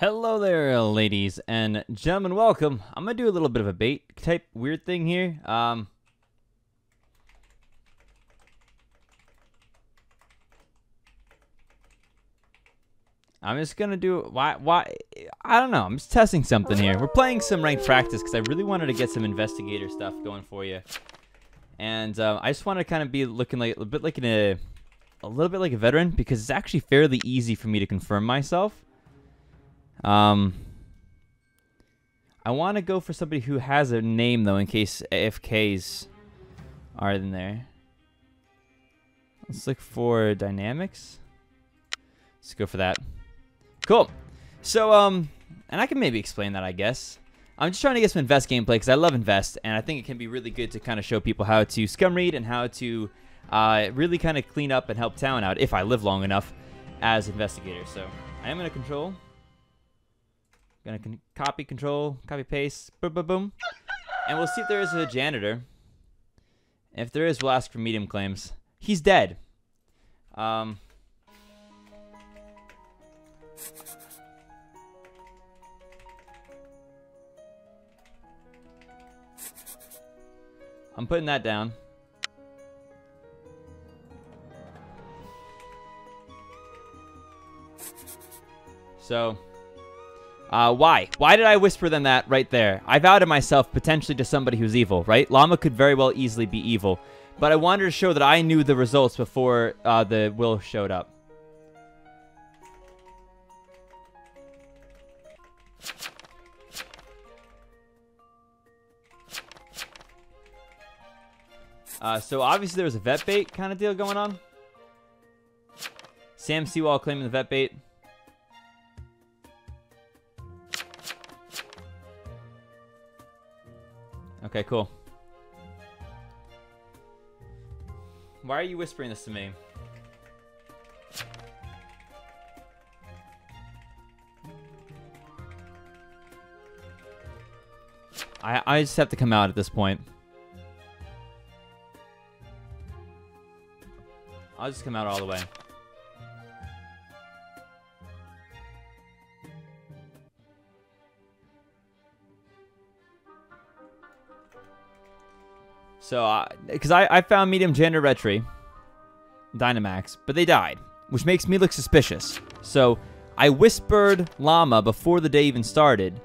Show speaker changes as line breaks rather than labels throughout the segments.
Hello there, ladies and gentlemen. Welcome. I'm gonna do a little bit of a bait type weird thing here. Um, I'm just gonna do why why I don't know. I'm just testing something here. We're playing some ranked practice because I really wanted to get some investigator stuff going for you, and uh, I just want to kind of be looking like a bit like in a a little bit like a veteran because it's actually fairly easy for me to confirm myself. Um, I want to go for somebody who has a name though, in case AFKs are in there. Let's look for dynamics. Let's go for that. Cool. So, um, and I can maybe explain that, I guess. I'm just trying to get some invest gameplay because I love invest, and I think it can be really good to kind of show people how to scum read and how to uh, really kind of clean up and help town out if I live long enough as investigator. So I am going to control. Gonna con copy, control, copy, paste, boom, boom, boom. And we'll see if there is a janitor. If there is, we'll ask for medium claims. He's dead. Um, I'm putting that down. So, uh, why? Why did I whisper them that right there? I vowed to myself potentially to somebody who's evil, right? Llama could very well easily be evil. But I wanted to show that I knew the results before uh, the will showed up. Uh, so obviously there was a vet bait kind of deal going on. Sam Sewall claiming the vet bait. Okay, cool. Why are you whispering this to me? I, I just have to come out at this point. I'll just come out all the way. So, because uh, I, I found medium gender retry, Dynamax, but they died, which makes me look suspicious. So, I whispered Llama before the day even started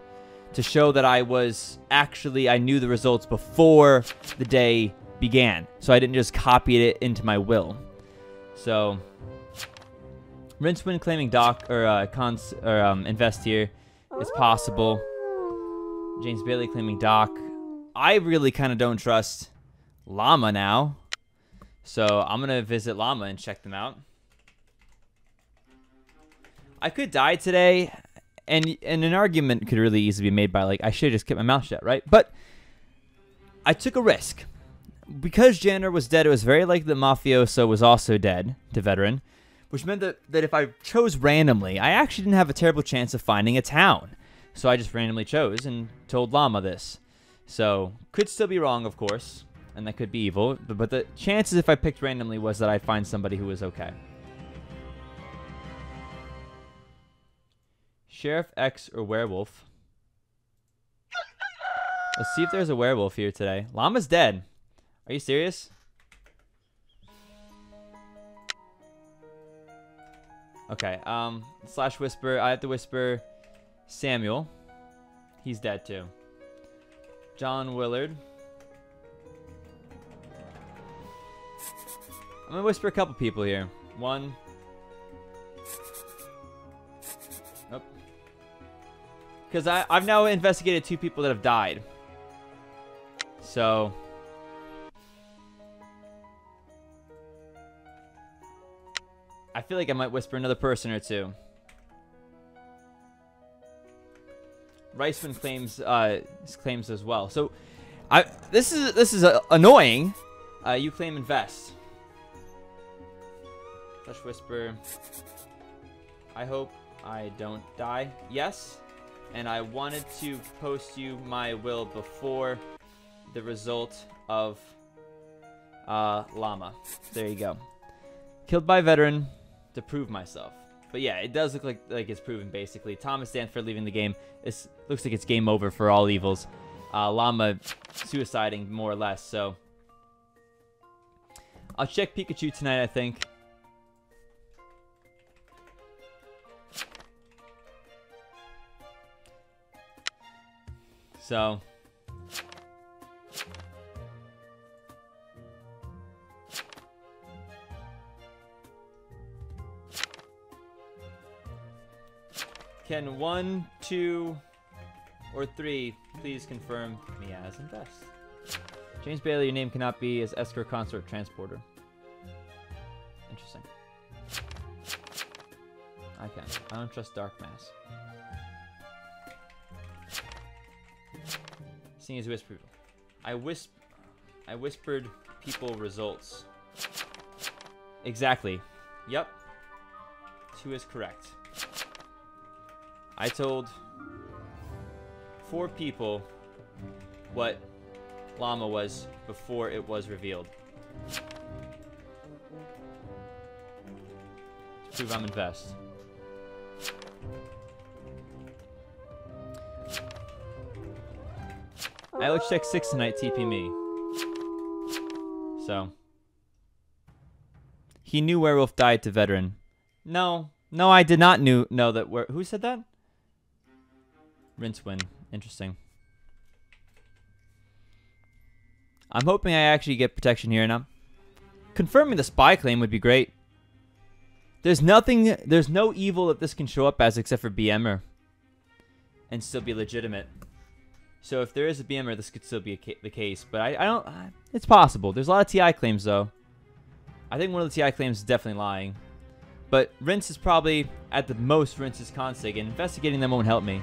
to show that I was actually, I knew the results before the day began. So I didn't just copy it into my will. So, Rincewind claiming Doc or uh, cons or um, invest here is possible. James Bayley claiming Doc. I really kind of don't trust Llama now. So I'm going to visit Llama and check them out. I could die today, and, and an argument could really easily be made by, like, I should have just kept my mouth shut, right? But I took a risk. Because Janner was dead, it was very likely that Mafioso was also dead to Veteran, which meant that, that if I chose randomly, I actually didn't have a terrible chance of finding a town. So I just randomly chose and told Llama this. So, could still be wrong, of course and that could be evil. But, the chances if I picked randomly was that I'd find somebody who was okay. Sheriff X or Werewolf. Let's see if there's a werewolf here today. Llama's dead. Are you serious? Okay, um, slash whisper. I have to whisper Samuel. He's dead too. John Willard. I'm gonna whisper a couple people here. One. Nope. Because I've now investigated two people that have died. So. I feel like I might whisper another person or two. Riceman claims uh, claims as well. So, I this is this is uh, annoying. Uh, you claim invest. Slash Whisper. I hope I don't die. Yes. And I wanted to post you my will before the result of uh, Llama. There you go. Killed by veteran to prove myself. But yeah, it does look like like it's proven basically. Thomas Stanford leaving the game. It looks like it's game over for all evils. Uh, Llama suiciding more or less. So I'll check Pikachu tonight. I think. So Can one, two, or three please confirm me as invest? James Bayley, your name cannot be as escort consort transporter. Interesting. I can. I don't trust Dark Mass. Seeing as whispered. I wisp I whispered people results. Exactly. Yep. Two is correct. I told four people what llama was before it was revealed. To prove I'm invest. Alex check 6 tonight, TP me. So. He knew Werewolf died to veteran. No. No, I did not knew know that where who said that? Rincewind. Interesting. I'm hoping I actually get protection here now. Confirming the spy claim would be great. There's nothing, there's no evil that this can show up as except for BMer. And still be legitimate. So if there is a BMer, this could still be ca the case. But I, I don't, uh, it's possible. There's a lot of TI claims though. I think one of the TI claims is definitely lying. But Rince is probably, at the most, Rince's consig, and investigating them won't help me.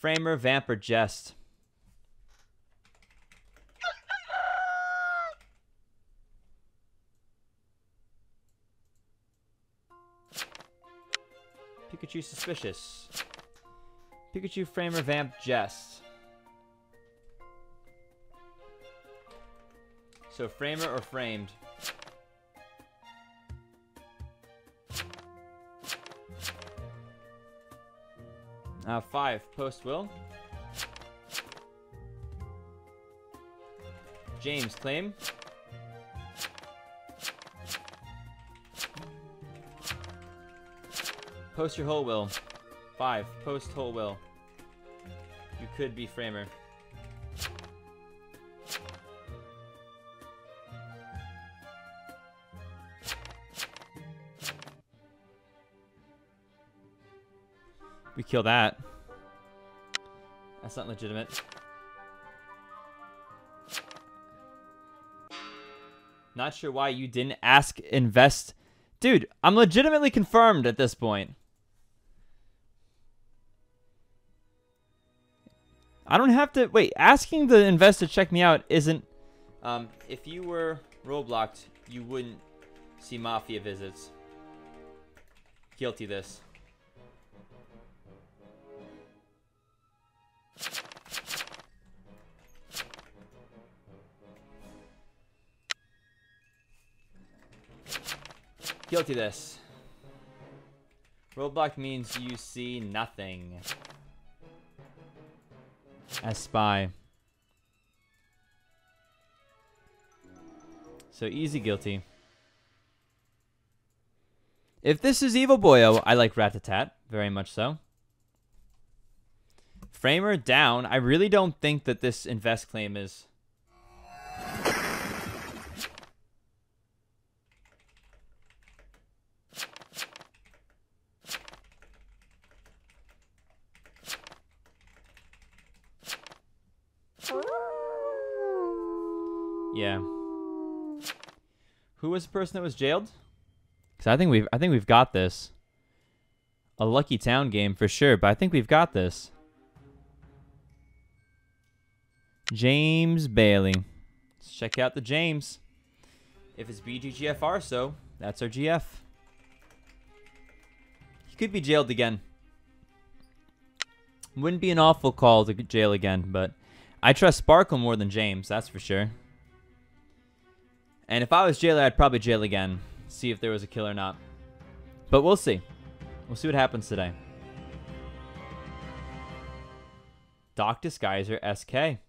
Framer, Vamp, or Jest? Pikachu suspicious. Pikachu, Framer, Vamp, Jest. So Framer or Framed? Uh, five, post will. James, claim. Post your whole will. Five, post whole will. You could be Framer. We kill that. That's not legitimate. Not sure why you didn't ask invest. Dude, I'm legitimately confirmed at this point. I don't have to... Wait, asking the investor to check me out isn't... Um, if you were roleblocked, you wouldn't see Mafia visits. Guilty this. Guilty this. Roleblock means you see nothing. As spy. So easy guilty. If this is Evil Boyo, oh, I like Ratatat. Very much so. Framer down. I really don't think that this invest claim is... Yeah. Who was the person that was jailed? Cause I think we've I think we've got this. A lucky town game for sure, but I think we've got this. James Bayley. Let's check out the James. If it's BGGFR, so that's our GF. He could be jailed again. Wouldn't be an awful call to jail again, but I trust Sparkle more than James, that's for sure. And if I was jailer, I'd probably jail again. See if there was a kill or not. But we'll see. We'll see what happens today. Doc Disguiser SK.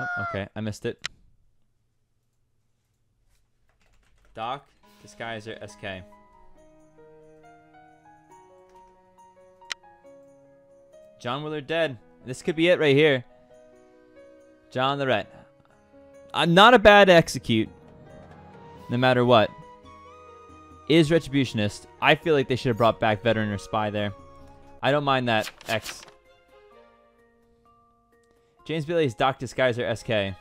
Oh, okay, I missed it. Doc Disguiser SK. John Willard dead. This could be it right here. John the Red. I'm not a bad execute, no matter what. Is Retributionist. I feel like they should have brought back Veteran or Spy there. I don't mind that X. James Bayley's Doc Disguiser SK.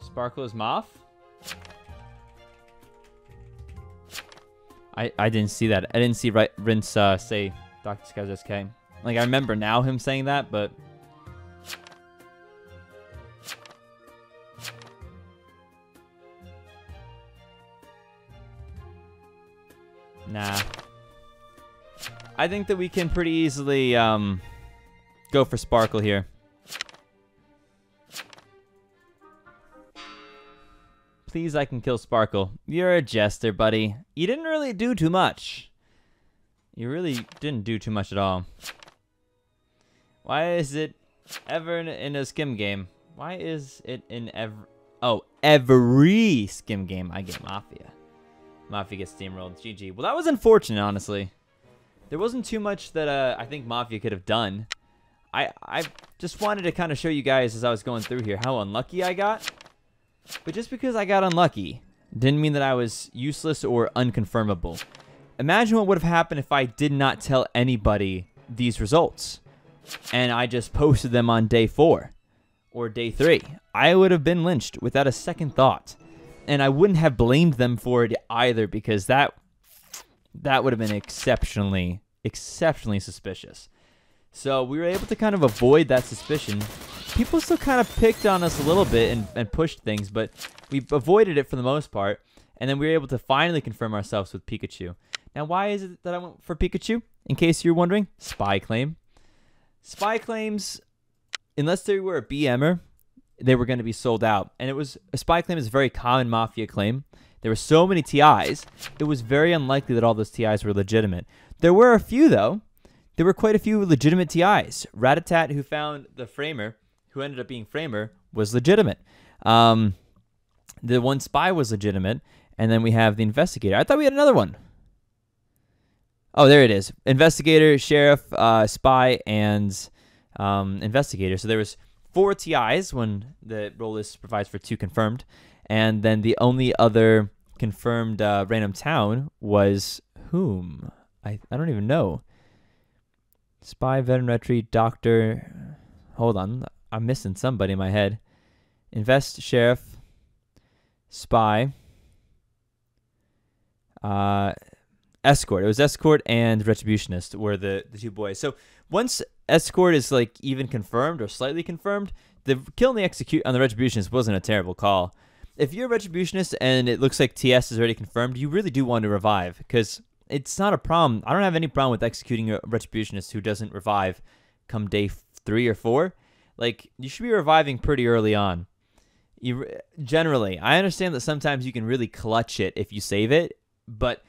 Sparkle is Moth? I, I didn't see that. I didn't see right, Rince uh, say Dr. Disguise SK. Like, I remember now him saying that, but... Nah. I think that we can pretty easily um, go for Sparkle here. Please, I can kill Sparkle. You're a jester, buddy. You didn't really do too much. You really didn't do too much at all. Why is it ever in, a skim game? Why is it in every... Oh, every skim game I get Mafia. Mafia gets steamrolled. GG. Well, that was unfortunate, honestly. There wasn't too much that uh, I think Mafia could have done. I, I just wanted to kind of show you guys as I was going through here how unlucky I got. But just because I got unlucky didn't mean that I was useless or unconfirmable. Imagine what would have happened if I did not tell anybody these results and I just posted them on day four or day three. I would have been lynched without a second thought. And I wouldn't have blamed them for it either because that that would have been exceptionally, exceptionally suspicious. So we were able to kind of avoid that suspicion. People still kind of picked on us a little bit and, and pushed things, but we avoided it for the most part. And then we were able to finally confirm ourselves with Pikachu. Now, why is it that I went for Pikachu? In case you're wondering, spy claim. Spy claims, unless they were a BMer, they were going to be sold out. And it was a spy claim is a very common mafia claim. There were so many TIs, it was very unlikely that all those TIs were legitimate. There were a few though there were quite a few legitimate TIs. Ratatat, who found the framer, who ended up being framer, was legitimate. Um, the one spy was legitimate, and then we have the investigator. I thought we had another one. Oh, there it is. Investigator, sheriff, uh, spy, and um, investigator. So there was four TIs when the role list provides for two confirmed, and then the only other confirmed uh, random town was whom? I I don't even know. Spy, veteran doctor. Hold on. I'm missing somebody in my head. Invest, sheriff, spy, uh, escort. It was escort and retributionist were the, the two boys. So once escort is like even confirmed or slightly confirmed, the kill and the execute on the retributionist wasn't a terrible call. If you're a retributionist and it looks like TS is already confirmed, you really do want to revive because it's not a problem. I don't have any problem with executing a retributionist who doesn't revive come day three or four. Like you should be reviving pretty early on. You generally, I understand that sometimes you can really clutch it if you save it, but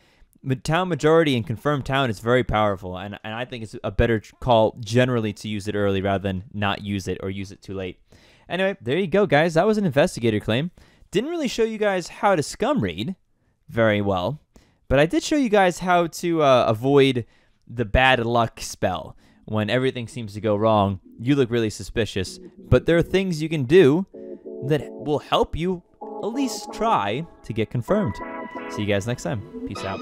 town majority and confirmed town is very powerful, and and I think it's a better call generally to use it early rather than not use it or use it too late. Anyway, there you go, guys. That was an investigator claim. Didn't really show you guys how to scum read very well. But I did show you guys how to uh, avoid the bad luck spell. When everything seems to go wrong, you look really suspicious. But there are things you can do that will help you at least try to get confirmed. See you guys next time. Peace out.